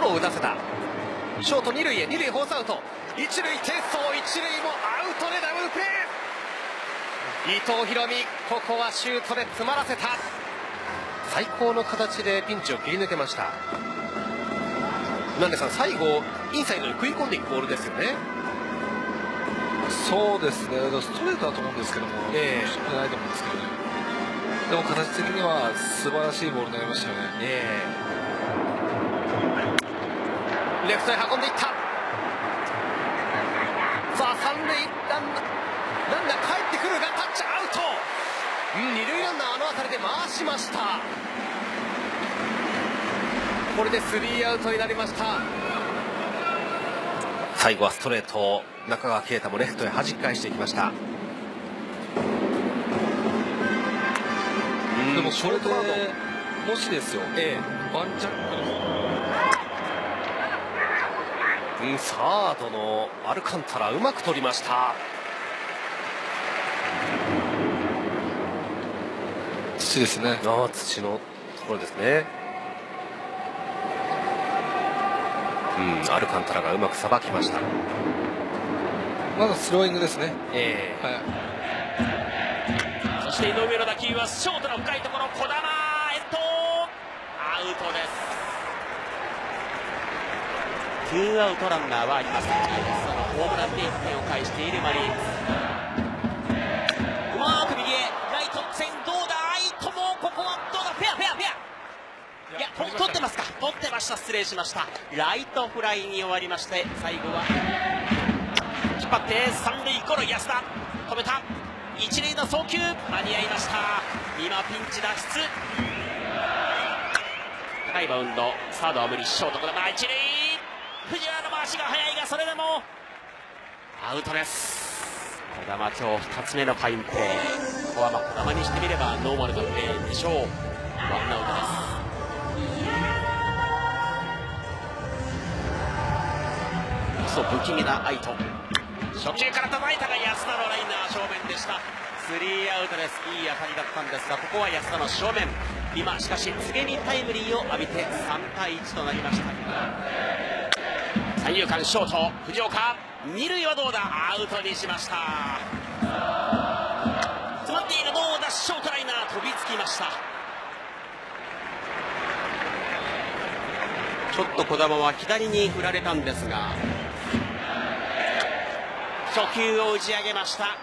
打たせた。ショート二塁へ二塁フォースアウト。一塁転送一塁もアウトでダブルプレー。伊藤大海ここはシュートで詰まらせた。最高の形でピンチを切り抜けました。なんでさん最後インサイドに食い込んでいくボールですよね。そうですね。ストレートだと思うんですけども、えー、ないと思うんですけどね。でも形的には素晴らしいボールになりましたよね、えー、レフトへ運んでいった。さあ三塁ランナーランナー帰ってくるがタッチアウト、うん、二塁ランナーあの辺りで回しました。これでスリーアウトになりました。最後はストレート中川圭太もレフトへ弾き返していきました。でもそれでもしですよ、ええ、ワンジャックうんサードのアルカンタラうまく取りました。土ですね。ああ土のところですね。うん、アルカンタラがうまくさばきました。まだスローイングですね。ええ。ー、はい、そして井上の打球はショートの深いところ児玉遠投。アウトですツーアウトランナーはありません。ホームランで1点を返しているマリーン。ズ取ってますか。取ってました失礼しましたライトフライに終わりまして最後は。引っ張って三塁ゴロ安田。止めた。一塁の送球。間に合いました。今ピンチ脱出。高いバウンド。サードは無理。ショートこれま一塁藤原の足が速いがそれでもアウトです。児玉今日2つ目のファインプレー。ここはまあ児玉にしてみればノーマルなプレーでしょう。ワンアウトです。そ不気味な愛と初球から叩いたが安田のライナー正面でした。スリーアウトです。いい当たりだったんですがここは安田の正面。今しかし告げにタイムリーを浴びて3対1となりました。三遊間ショート藤岡。二塁はどうだ？アウトにしました。詰まっているどうだショートライナー飛びつきました。ちょっと児玉は左に振られたんですが初球を打ち上げました。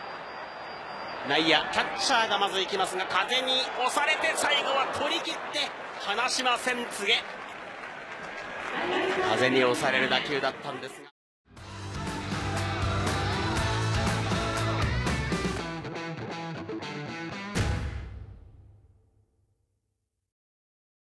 内野キャッチャーがまず行きますが風に押されて最後は取り切って離しません告げ風に押される打球だったんですが。